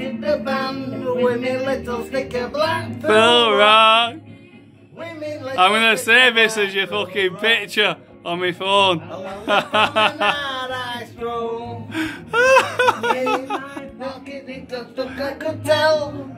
in the band with me little sticker black Phil Rock. I'm gonna say save this is as your fucking picture on my phone.